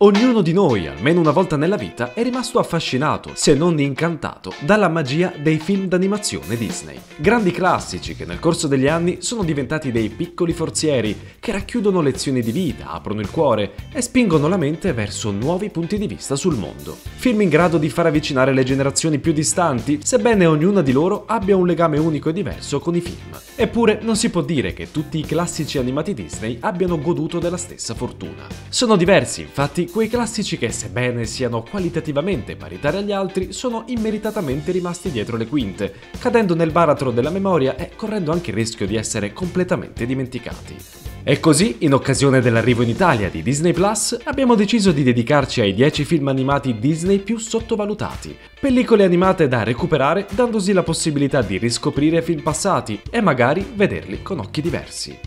Ognuno di noi, almeno una volta nella vita, è rimasto affascinato, se non incantato, dalla magia dei film d'animazione Disney. Grandi classici che nel corso degli anni sono diventati dei piccoli forzieri che racchiudono lezioni di vita, aprono il cuore e spingono la mente verso nuovi punti di vista sul mondo. Film in grado di far avvicinare le generazioni più distanti, sebbene ognuna di loro abbia un legame unico e diverso con i film. Eppure non si può dire che tutti i classici animati Disney abbiano goduto della stessa fortuna. Sono diversi, infatti, quei classici che, sebbene siano qualitativamente paritari agli altri, sono immeritatamente rimasti dietro le quinte, cadendo nel baratro della memoria e correndo anche il rischio di essere completamente dimenticati. E così, in occasione dell'arrivo in Italia di Disney Plus, abbiamo deciso di dedicarci ai 10 film animati Disney più sottovalutati. Pellicole animate da recuperare, dandosi la possibilità di riscoprire film passati e magari vederli con occhi diversi.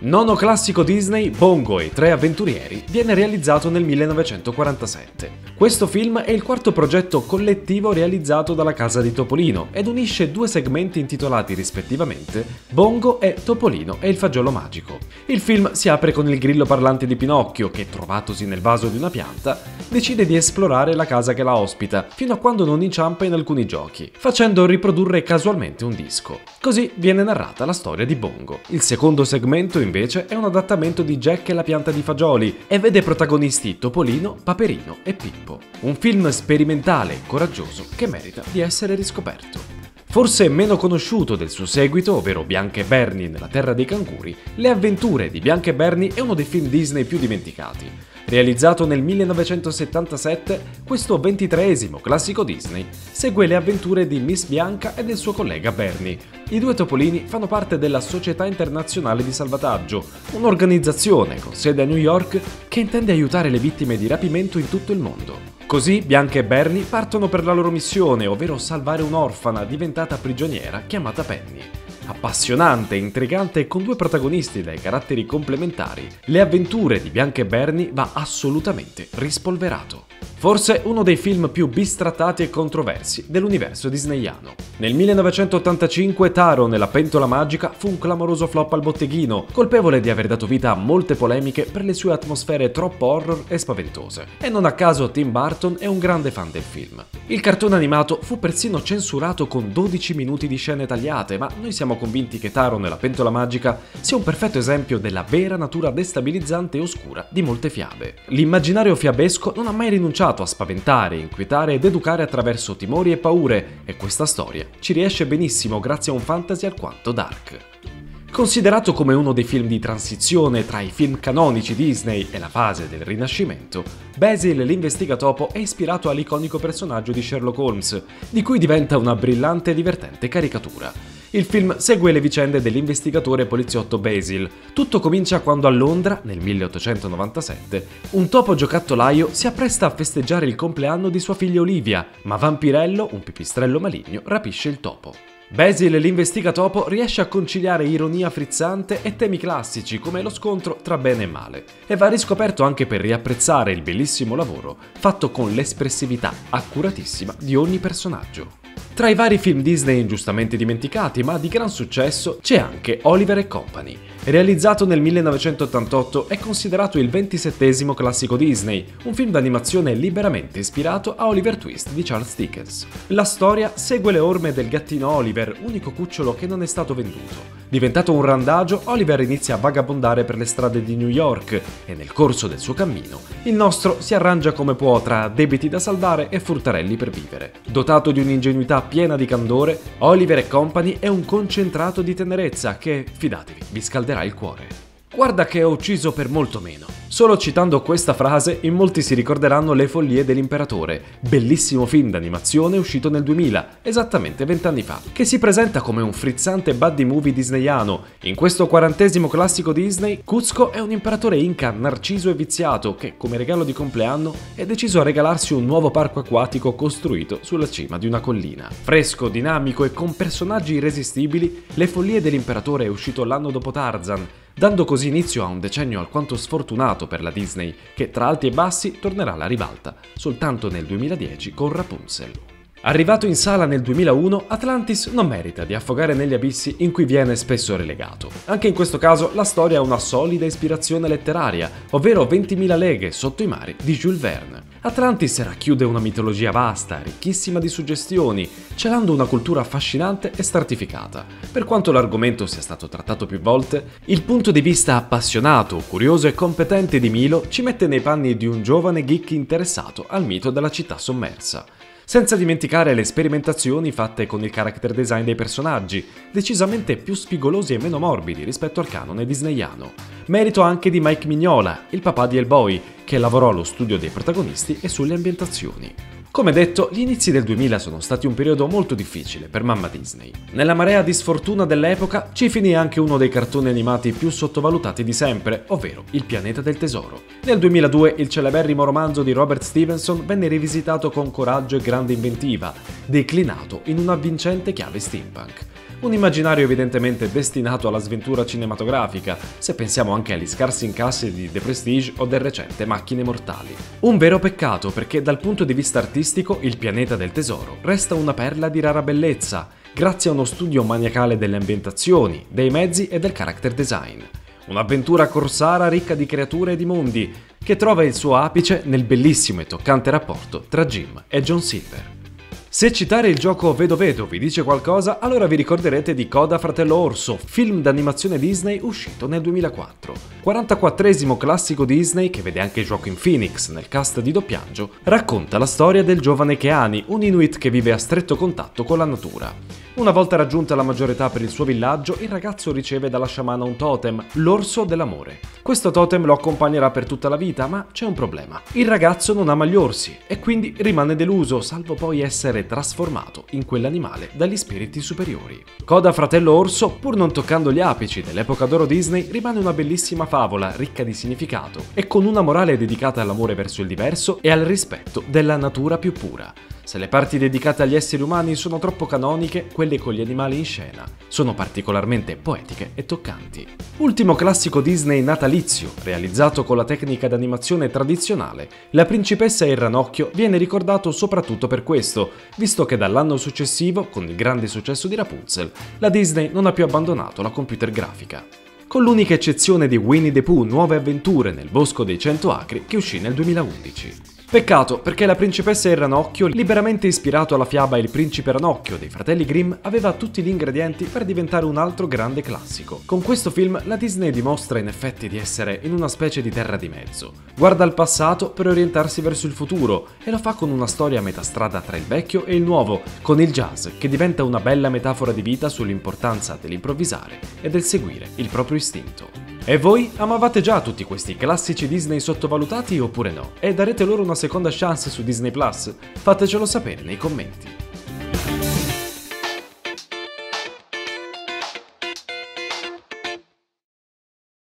Nono classico Disney, Bongo e i tre avventurieri, viene realizzato nel 1947. Questo film è il quarto progetto collettivo realizzato dalla casa di Topolino ed unisce due segmenti intitolati rispettivamente Bongo e Topolino e il fagiolo magico. Il film si apre con il grillo parlante di Pinocchio che, trovatosi nel vaso di una pianta, decide di esplorare la casa che la ospita, fino a quando non inciampa in alcuni giochi, facendo riprodurre casualmente un disco. Così viene narrata la storia di Bongo. Il secondo segmento invece è un adattamento di Jack e la pianta di fagioli e vede protagonisti Topolino, Paperino e Pippo. Un film sperimentale e coraggioso che merita di essere riscoperto. Forse meno conosciuto del suo seguito, ovvero Bianca e Bernie nella terra dei canguri, Le avventure di Bianca e Bernie è uno dei film Disney più dimenticati. Realizzato nel 1977, questo ventitreesimo classico Disney segue le avventure di Miss Bianca e del suo collega Bernie. I due topolini fanno parte della Società Internazionale di Salvataggio, un'organizzazione con sede a New York che intende aiutare le vittime di rapimento in tutto il mondo. Così Bianca e Bernie partono per la loro missione, ovvero salvare un'orfana diventata prigioniera chiamata Penny. Appassionante, intrigante e con due protagonisti dai caratteri complementari, le avventure di Bianca e Bernie va assolutamente rispolverato. Forse uno dei film più bistrattati e controversi dell'universo disneyano. Nel 1985 Taro nella pentola magica fu un clamoroso flop al botteghino, colpevole di aver dato vita a molte polemiche per le sue atmosfere troppo horror e spaventose. E non a caso Tim Burton è un grande fan del film. Il cartone animato fu persino censurato con 12 minuti di scene tagliate, ma noi siamo convinti che Taro nella pentola magica sia un perfetto esempio della vera natura destabilizzante e oscura di molte fiabe. L'immaginario fiabesco non ha mai rinunciato a spaventare, inquietare ed educare attraverso timori e paure, e questa storia ci riesce benissimo grazie a un fantasy alquanto dark. Considerato come uno dei film di transizione tra i film canonici Disney e la fase del Rinascimento, Basil l'investigatopo è ispirato all'iconico personaggio di Sherlock Holmes, di cui diventa una brillante e divertente caricatura. Il film segue le vicende dell'investigatore poliziotto Basil. Tutto comincia quando a Londra, nel 1897, un topo giocattolaio si appresta a festeggiare il compleanno di sua figlia Olivia, ma Vampirello, un pipistrello maligno, rapisce il topo. Basil l'investigatopo riesce a conciliare ironia frizzante e temi classici come lo scontro tra bene e male e va riscoperto anche per riapprezzare il bellissimo lavoro fatto con l'espressività accuratissima di ogni personaggio. Tra i vari film Disney ingiustamente dimenticati ma di gran successo c'è anche Oliver Company. Realizzato nel 1988 è considerato il ventisettesimo classico Disney, un film d'animazione liberamente ispirato a Oliver Twist di Charles Dickens. La storia segue le orme del gattino Oliver, unico cucciolo che non è stato venduto. Diventato un randagio, Oliver inizia a vagabondare per le strade di New York e nel corso del suo cammino il nostro si arrangia come può tra debiti da saldare e furtarelli per vivere. Dotato di un'ingenuità piena di candore, Oliver Company è un concentrato di tenerezza che, fidatevi, vi scalderà il cuore. Guarda che ho ucciso per molto meno. Solo citando questa frase, in molti si ricorderanno Le follie dell'imperatore, bellissimo film d'animazione uscito nel 2000, esattamente vent'anni fa, che si presenta come un frizzante buddy movie disneyano. In questo quarantesimo classico Disney, Cuzco è un imperatore inca narciso e viziato che, come regalo di compleanno, è deciso a regalarsi un nuovo parco acquatico costruito sulla cima di una collina. Fresco, dinamico e con personaggi irresistibili, Le follie dell'imperatore è uscito l'anno dopo Tarzan, dando così inizio a un decennio alquanto sfortunato per la Disney, che tra alti e bassi tornerà alla ribalta soltanto nel 2010 con Rapunzel. Arrivato in sala nel 2001, Atlantis non merita di affogare negli abissi in cui viene spesso relegato. Anche in questo caso la storia ha una solida ispirazione letteraria, ovvero 20.000 leghe sotto i mari di Jules Verne. Atlantis racchiude una mitologia vasta, ricchissima di suggestioni, celando una cultura affascinante e stratificata. Per quanto l'argomento sia stato trattato più volte, il punto di vista appassionato, curioso e competente di Milo ci mette nei panni di un giovane geek interessato al mito della città sommersa senza dimenticare le sperimentazioni fatte con il character design dei personaggi, decisamente più spigolosi e meno morbidi rispetto al canone disneyano. Merito anche di Mike Mignola, il papà di Hellboy, che lavorò allo studio dei protagonisti e sulle ambientazioni. Come detto, gli inizi del 2000 sono stati un periodo molto difficile per mamma Disney. Nella marea di sfortuna dell'epoca ci finì anche uno dei cartoni animati più sottovalutati di sempre, ovvero Il pianeta del tesoro. Nel 2002 il celeberrimo romanzo di Robert Stevenson venne rivisitato con coraggio e grande inventiva, declinato in una vincente chiave steampunk. Un immaginario evidentemente destinato alla sventura cinematografica, se pensiamo anche agli scarsi incassi di The Prestige o del recente Macchine Mortali. Un vero peccato perché dal punto di vista artistico Il pianeta del tesoro resta una perla di rara bellezza, grazie a uno studio maniacale delle ambientazioni, dei mezzi e del character design. Un'avventura corsara ricca di creature e di mondi, che trova il suo apice nel bellissimo e toccante rapporto tra Jim e John Silver. Se citare il gioco Vedo Vedo vi dice qualcosa, allora vi ricorderete di Coda Fratello Orso, film d'animazione Disney uscito nel 2004. 44esimo classico Disney, che vede anche Joaquin Phoenix nel cast di doppiaggio, racconta la storia del giovane Keani, un Inuit che vive a stretto contatto con la natura. Una volta raggiunta la maggiore età per il suo villaggio, il ragazzo riceve dalla sciamana un totem, l'orso dell'amore. Questo totem lo accompagnerà per tutta la vita, ma c'è un problema. Il ragazzo non ama gli orsi e quindi rimane deluso, salvo poi essere trasformato in quell'animale dagli spiriti superiori. Coda Fratello Orso, pur non toccando gli apici dell'epoca d'oro Disney, rimane una bellissima favola ricca di significato e con una morale dedicata all'amore verso il diverso e al rispetto della natura più pura. Se le parti dedicate agli esseri umani sono troppo canoniche, quelle con gli animali in scena sono particolarmente poetiche e toccanti. Ultimo classico Disney natalizio, realizzato con la tecnica d'animazione tradizionale, La principessa e il ranocchio viene ricordato soprattutto per questo, visto che dall'anno successivo, con il grande successo di Rapunzel, la Disney non ha più abbandonato la computer grafica con l'unica eccezione di Winnie the Pooh Nuove avventure nel bosco dei cento acri che uscì nel 2011. Peccato, perché la principessa e il ranocchio, liberamente ispirato alla fiaba Il principe ranocchio dei fratelli Grimm, aveva tutti gli ingredienti per diventare un altro grande classico. Con questo film la Disney dimostra in effetti di essere in una specie di terra di mezzo. Guarda al passato per orientarsi verso il futuro e lo fa con una storia a metà strada tra il vecchio e il nuovo, con il jazz che diventa una bella metafora di vita sull'importanza dell'improvvisare e del seguire il proprio istinto. E voi amavate già tutti questi classici Disney sottovalutati oppure no? E darete loro una seconda chance su Disney Plus? Fatecelo sapere nei commenti.